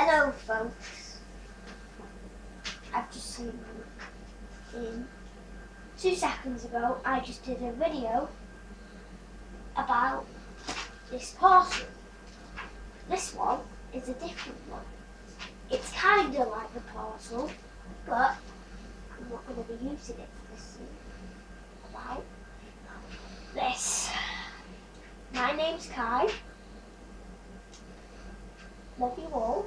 Hello folks. I've just seen in two seconds ago I just did a video about this parcel. This one is a different one. It's kind of like the parcel, but I'm not going to be using it for this thing. About this. My name's Kai. Love you all.